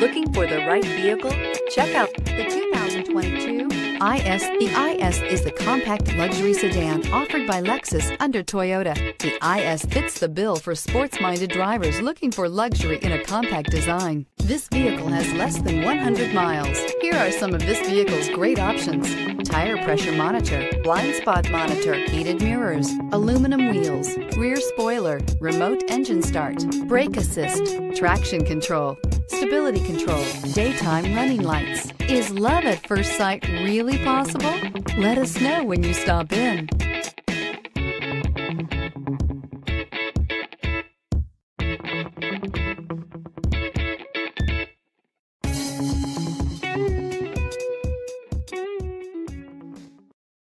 Looking for the right vehicle? Check out the 2022 IS. The IS is the compact luxury sedan offered by Lexus under Toyota. The IS fits the bill for sports-minded drivers looking for luxury in a compact design. This vehicle has less than 100 miles. Here are some of this vehicle's great options. Tire pressure monitor, blind spot monitor, heated mirrors, aluminum wheels, rear spoiler, remote engine start, brake assist, traction control, stability control, daytime running lights. Is love at first sight really possible? Let us know when you stop in.